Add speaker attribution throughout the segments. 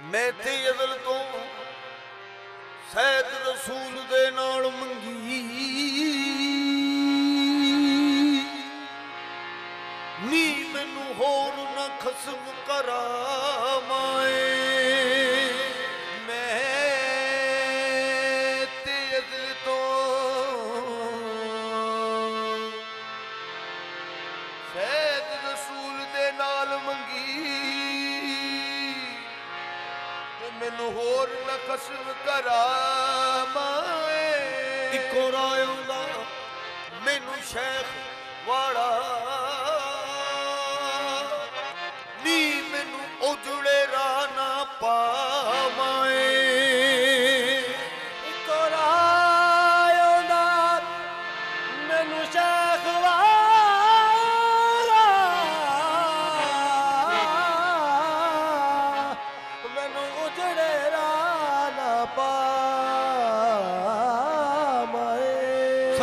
Speaker 1: ਮੈਥੀ ਅਜ਼ਲ ਤੋਂ ਸੈਦ ਰਸੂਲ ਦੇ ਨਾਲ ਮੰਗੀ। ਨੀ ਮੈਨੂੰ ਹੋਰ ਨਾ ਖਸਮ ਕਰਾਮਾਏ। ਗੋਰਾ ਆਉਂਦਾ ਮੈਨੂੰ ਸ਼ੇਖ
Speaker 2: ਵਾੜਾ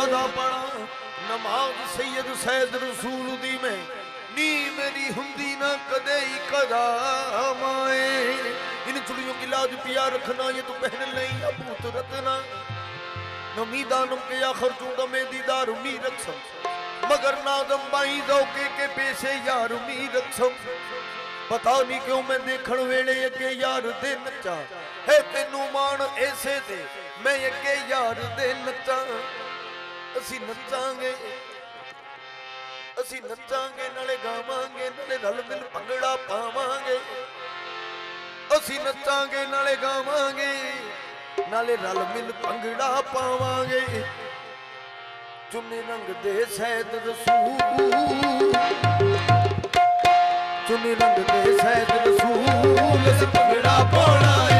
Speaker 2: सदा
Speaker 1: पढ़ा नमाज़ सैयद सैद रसूल दी में नी मेरी हुंदी ना कदे ही कदा माए इन चुड़ियों की लाज पिया रखना ये तो पहन नहीं अबूत रतना नमीदानम के आखर चूंगा मैं दीदार मी रखसम मगर नादम बाई दौके के पेशे यार मी रखसम ਪਤਾ ਨਹੀਂ ਕਿਉਂ ਮੈਂ ਦੇਖਣ ਵੇਲੇ ਅੱਗੇ ਯਾਰ ਦੇ ਨੱਚਾਂ ਹੈ ਤੈਨੂੰ ਮਾਣ ਐਸੇ ਤੇ ਮੈਂ ਅੱਗੇ ਯਾਰ ਦੇ ਨੱਚਾਂ ਅਸੀਂ ਨੱਚਾਂਗੇ। ਅਸੀਂ ਨੱਚਾਂਗੇ, ਨਾਲੇ ਗਾਵਾਂਗੇ, ਨਾਲੇ ਰਲ ਮਿਲ ਭੰਗੜਾ ਪਾਵਾਂਗੇ। ਅਸੀਂ ਨੱਚਾਂਗੇ, ਨਾਲੇ ਗਾਵਾਂਗੇ, ਨਾਲੇ ਰਲ ਮਿਲ ਭੰਗੜਾ ਪਾਵਾਂਗੇ। ਚੁੰਨੇ ਰੰਗ ਦੇ ਸੈਦ ਰਸੂਲ ਚੁੰਨੇ ਰੰਗ ਦੇ ਸੈਦ ਰਸੂਲ ਅਸੀਂ ਭੰਗੜਾ ਪਾਉਣਾ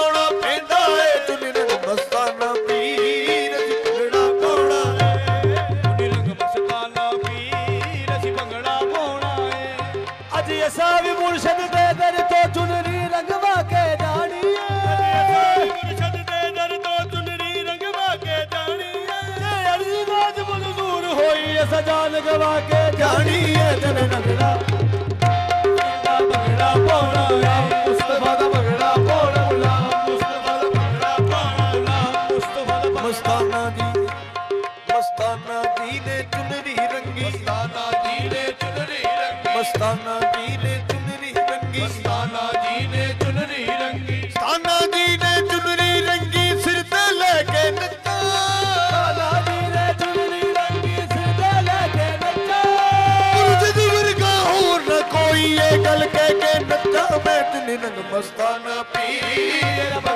Speaker 1: ਰੰਗ
Speaker 2: ਮਸਤਾਨਾ ਪੀਰ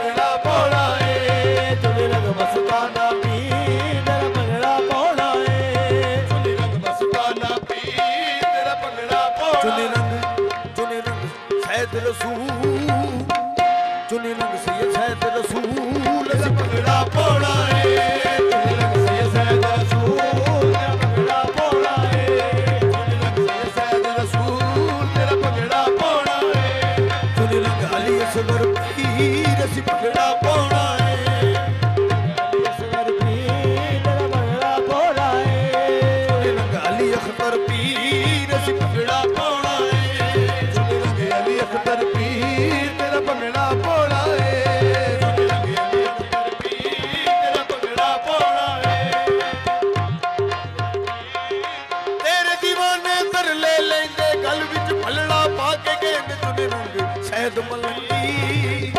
Speaker 1: ਪਾ ਕੇ ਗੇਂਦ ਚੁਨੇ ਰੰਗ, ਸਹਿਦ ਮਲੰਗੀ।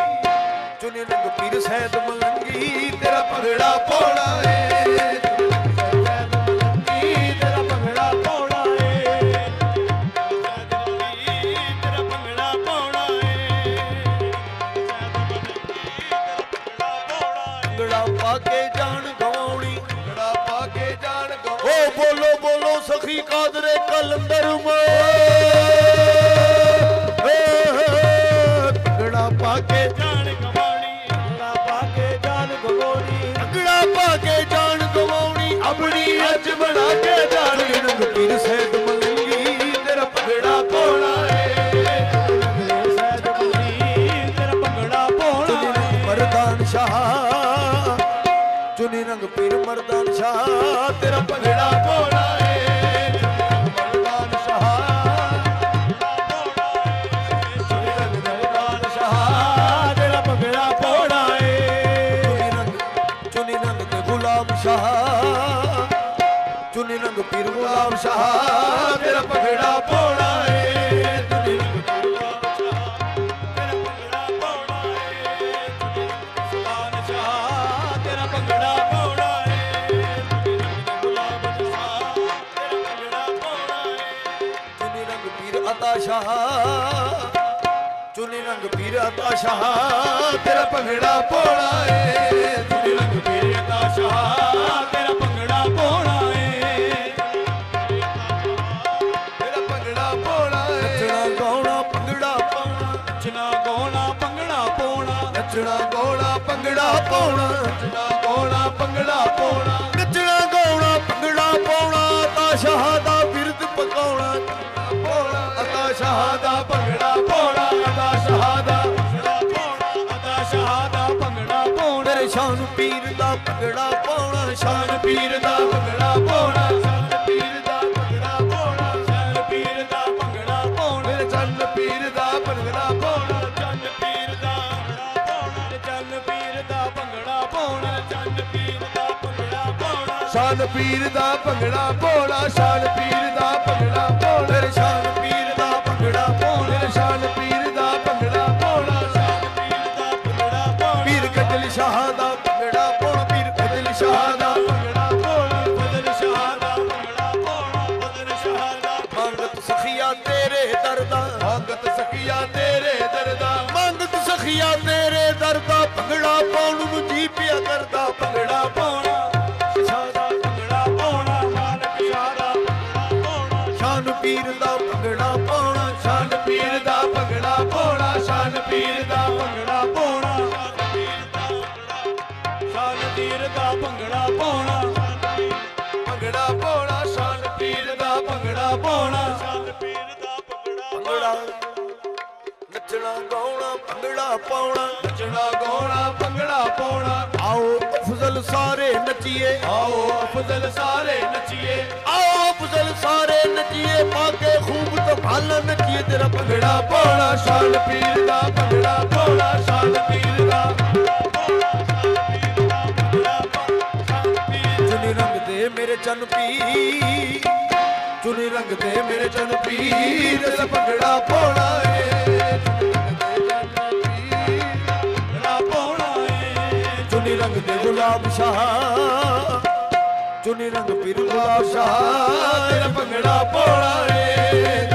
Speaker 1: ਚੁਨੇ ਰੰਗ ਪੀਰ, ਸਹਿਦ ਮਲੰਗੀ, ਤੇਰਾ ਭੰਗੜਾ ਭੋਲਾ ਏ। ਬੋਲੋ ਕਾਦਰੇ ਕਲੰਦਰ ਮੇ ਭੰਗੜਾ ਪਾ ਕੇ
Speaker 2: ਜਾਣ ਗਵਾਣੀ ਭੰਗੜਾ ਪਾ ਕੇ ਜਾਣ ਗਵਾਉਣੀ।
Speaker 1: ਭੰਗੜਾ ਪਾ ਕੇ ਜਾਣ ਗਵਾਉਣੀ।
Speaker 2: ਆਪਣੀ ਅੱਜ ਬਣਾ ਕੇ ਜਾਣ
Speaker 1: ਰੰਗ ਪੀਰ ਸੈਦ ਮਲੰਗੀ, ਤੇਰਾ ਭੰਗੜਾ
Speaker 2: ਪਾਉਣਾ ਤੇਰਾ ਭੰਗੜਾ ਪਾਉਣਾ
Speaker 1: ਮਰਦਾਨ ਸ਼ਾਹ। ਚੁਨੀ ਰੰਗ ਪੀਰ ਮਰਦਾਨ ਸ਼ਾਹ। ਤੇਰਾ ਭੰਗੜਾ
Speaker 2: ਪਾਉਣਾ
Speaker 1: ਰੰਗ ਪੀਰ ਅਤਾ ਤੇਰਾ ਭੰਗੜਾ ਪਾਉਣਾ ਏ।
Speaker 2: ਚੁੰਨੀ ਰੰਗ ਪੀਰ ਦਾ ਸ਼ਾਹ, ਤੇਰਾ ਭੰਗੜਾ ਪਾਉਣਾ ਏ। ਤੇਰਾ ਭੰਗੜਾ ਪਾਉਣਾ ਏ।
Speaker 1: ਨੱਚਣਾ, ਗਾਉਣਾ, ਭੰਗੜਾ ਪਾਉਣਾ।
Speaker 2: ਨੱਚਣਾ, ਗਾਉਣਾ, ਭੰਗੜਾ ਪਾਉਣਾ।
Speaker 1: ਨੱਚਣਾ, ਗਾਉਣਾ, ਭੰਗੜਾ ਪਾਉਣਾ।
Speaker 2: ਨੱਚਣਾ, ਗਾਉਣਾ, ਭੰਗੜਾ ਪਾਉਣਾ।
Speaker 1: ਪੀਰ ਭੰਗੜਾ ਪਾਉਣਾ ਸ਼ਾਨ
Speaker 2: ਪੀਰ ਦਾ ਭੰਗੜਾ ਪਾਉਣਾ ਸ਼ਾਨ ਪੀਰ ਦਾ ਭੰਗੜਾ ਪਾਉਣਾ ਸ਼ਾਨ ਪੀਰ ਦਾ ਭੰਗੜਾ ਪਾਉਣਾ ਮੇਰੇ ਚੰਨ ਪੀਰ ਦਾ ਭੰਗੜਾ ਪਾਉਣਾ ਚੰਨ ਪੀਰ ਦਾ ਭੰਗੜਾ ਪਾਉਣਾ ਚੰਨ ਪੀਰ ਦਾ ਭੰਗੜਾ ਪਾਉਣਾ ਚੰਨ ਪੀਰ ਦਾ ਭੰਗੜਾ ਪਾਉਣਾ ਸ਼ਾਨ ਪੀਰ ਦਾ ਭੰਗੜਾ ਪਾਉਣਾ ਸ਼ਾਨ ਪੀਰ ਦਾ ਭੰਗੜਾ ਪਾਉਣਾ ਮੇਰੇ ਸ਼ਾਨ
Speaker 1: ਮੰਗਤ
Speaker 2: ਸਕੀਆ ਤੇਰੇ ਦਰਦਾ
Speaker 1: ਮੰਗਤ ਸਖੀਆ ਤੇਰੇ ਦਰਦਾ ਭੰਗੜਾ ਪਾਉਣ ਨੂੰ ਜੀ ਪਿਆ ਕਰਦਾ,
Speaker 2: ਭੰਗੜਾ ਪਾਉਣ ਭੰਗੜਾ ਪਾਉਣਾ,
Speaker 1: ਨੱਚਣਾ, ਗਾਉਣਾ, ਭੰਗੜਾ ਪਾਉਣਾ। ਆਓ ਅਫਜ਼ਲ ਸਾਰੇ ਨੱਚੀਏ।
Speaker 2: ਆਓ ਅਫਜ਼ਲ ਸਾਰੇ ਨੱਚੀਏ।
Speaker 1: ਆਓ ਅਫਜ਼ਲ ਸਾਰੇ ਨੱਚੀਏ। ਪਾ ਕੇ ਖੂਬ ਤਫਾਲਾ ਨੱਚੀਏ ਤੇਰਾ ਭੰਗੜਾ
Speaker 2: ਪਾਉਣਾ, ਸ਼ਾਨ ਪੀਰ ਦਾ ਭੰਗੜਾ ਪਾਉਣਾ, ਸ਼ਾਨ ਪੀਰ ਦਾ।
Speaker 1: ਚੁਨੀ ਰੰਗ ਮੇਰੇ ਚੰਨ ਪੀ ਚੁਨੀ ਰੰਗ ਦੇ ਮੇਰੇ ਚੰਨ ਪੀ
Speaker 2: ਤੇਰਾ ਭੰਗੜਾ ਪਾਉਣਾ ਵੱਡੇ ਗੁਲਾਬ ਸ਼ਾਹ।
Speaker 1: ਚੁਣੀ ਰੰਗ ਪੀਰ ਗੁਲਾਬ ਸ਼ਾਹ। ਤੇਰਾ ਭੰਗੜਾ ਪੋੜਾ ਏ।